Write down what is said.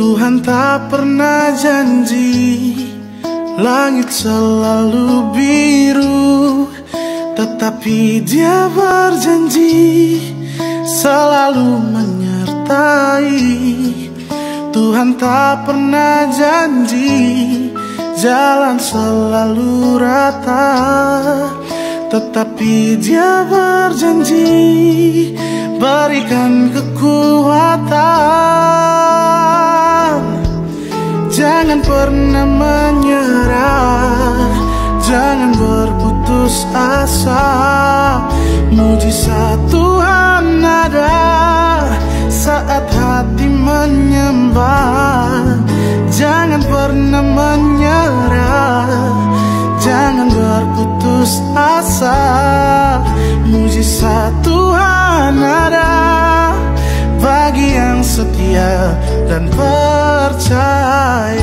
Tuhan tak pernah janji Langit selalu biru. Tetapi dia berjanji Selalu menyertai. Tuhan tak pernah janji Jalan selalu rata. Tetapi dia berjanji Berikan kekuatan Jangan pernah menyerah. Jangan berputus asa. Mujizat Tuhan ada. Saat hati menyembah. Jangan pernah menyerah. Jangan berputus asa. Mujizat Tuhan ada. Bagi yang setia dan percaya চাই